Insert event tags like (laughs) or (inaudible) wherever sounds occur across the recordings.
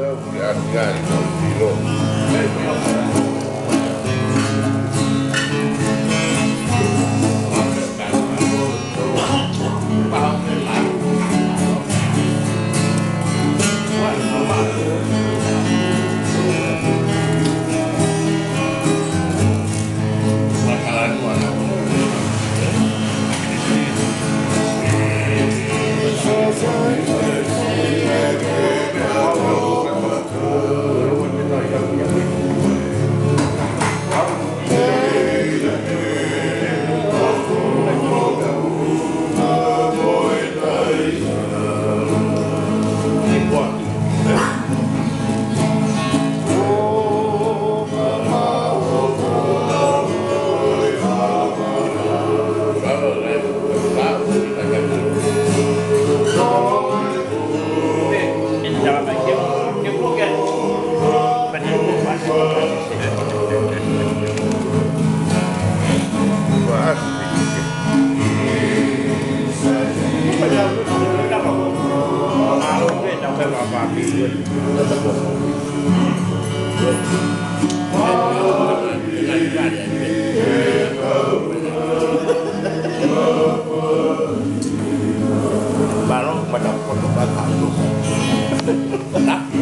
这五点你看，一条肌肉。mati gue baru pada pun (laughs)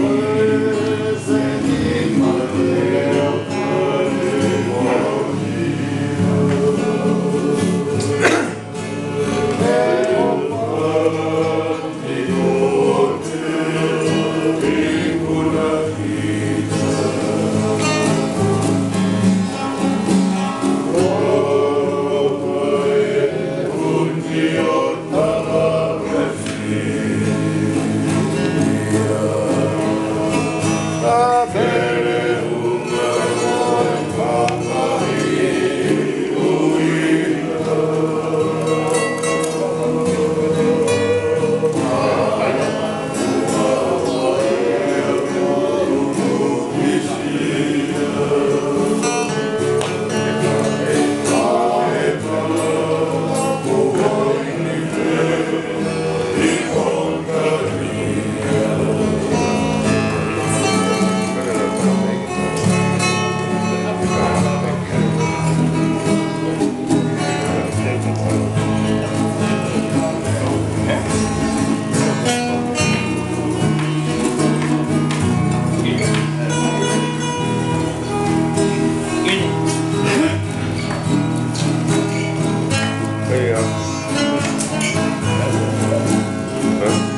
Huh?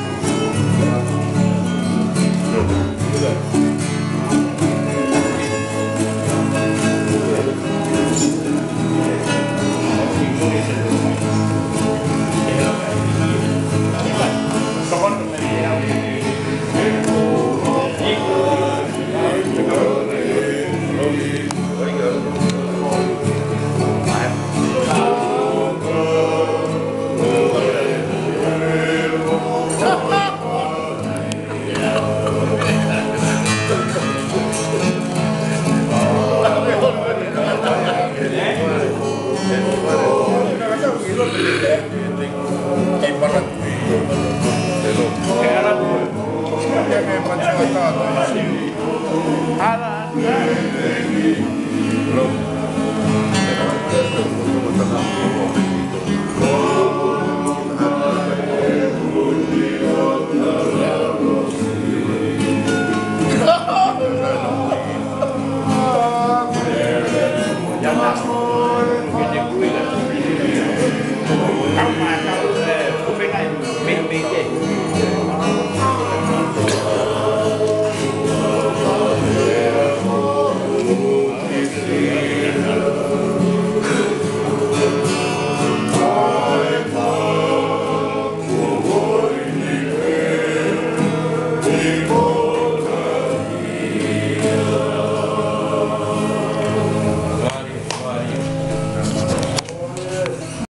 Gracias.